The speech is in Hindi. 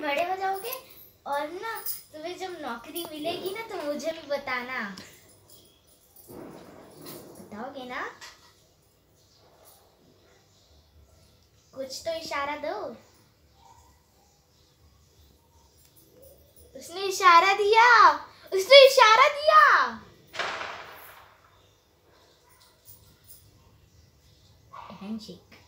तुम बड़े हो जाओगे और ना तुम्हें जब नौकरी मिलेगी ना तो मुझे भी बताना। बताओगे ना? कुछ तो इशारा दो। उसने इशारा दिया। उसने इशारा दिया। हैंडशेक